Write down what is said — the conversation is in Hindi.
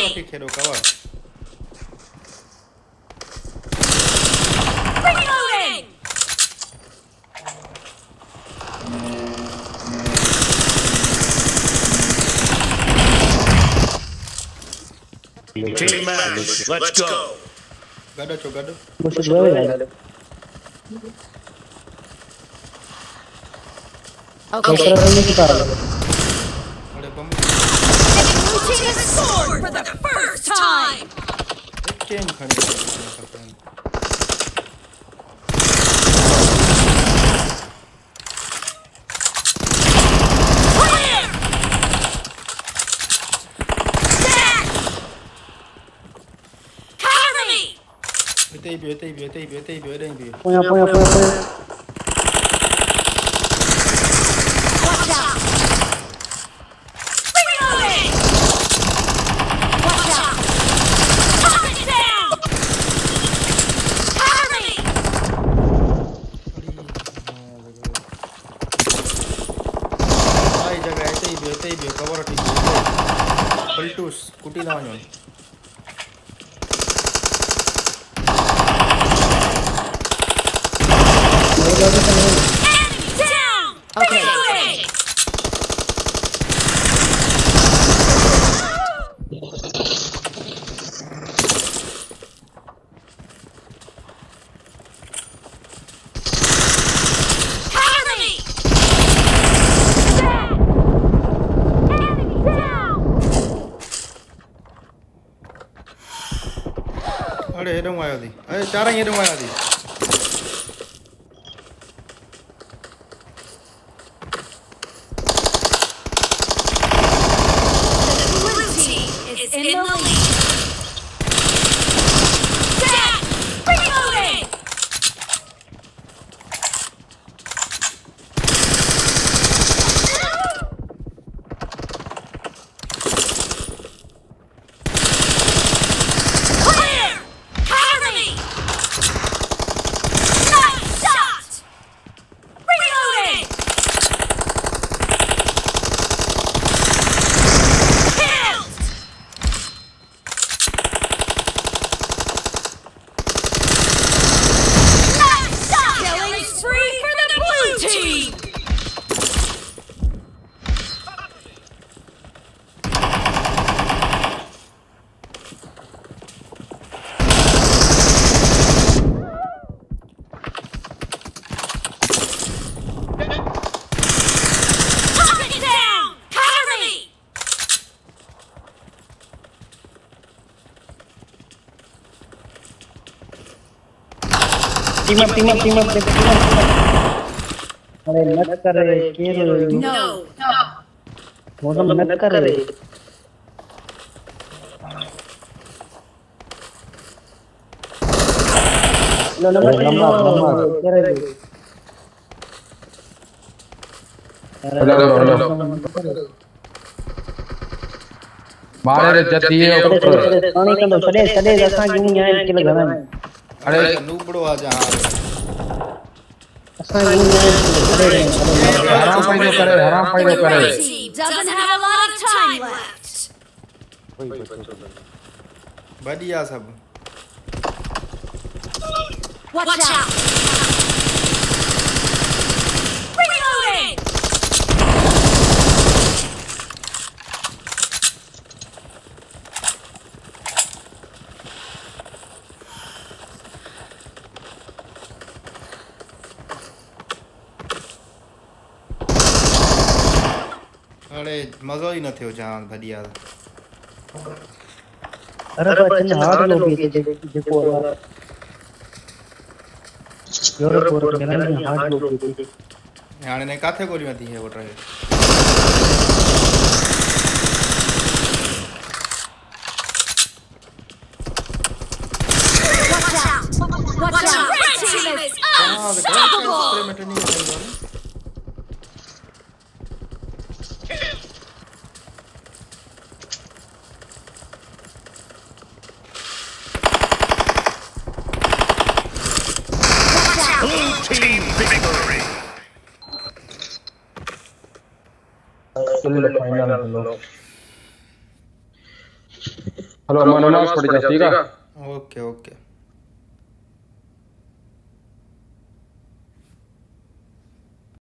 rocket here, Okawa. Reloading! Team match, let's go. Gado, gado. Musuh gue ya. Oke. Okay. Okay. Switching a sword for the first time! Eu tenho, eu ಇದ್ವಿ ಎತ್ತ ಇದ್ವಿ ಕವರ್ ಹೊಟ್ಟಿದ್ವಿ ಫುಲ್ ಟು ಸ್ಕೂಟಿ ಅವನು Okay. okay. અરે હેડમ આવ્યો હતી અરે ચારે હેડમ આવ્યા હતી team up team up team up अरे मत कर रे केरो नो मौसम मत कर रे लो लो मत कर रे हेलो हेलो हेलो मारे जतिए ऊपर पानी का दो सडे सडे असां गिनी आए किलो घणा अरे नूबड़ो आ जा हराम फाइट करे हराम फाइट करे बढ़िया सब Watch out! अरे मज़ो ही न थियो जान बढ़िया अरे तो अच्छा हार्ड लोग ये जेको यूरोप और मिलन में हार्ड लोग। ये हाणे ने काथे गोलियूं थी हे हेलो मनोज पड़ जाएगा ओके ओके।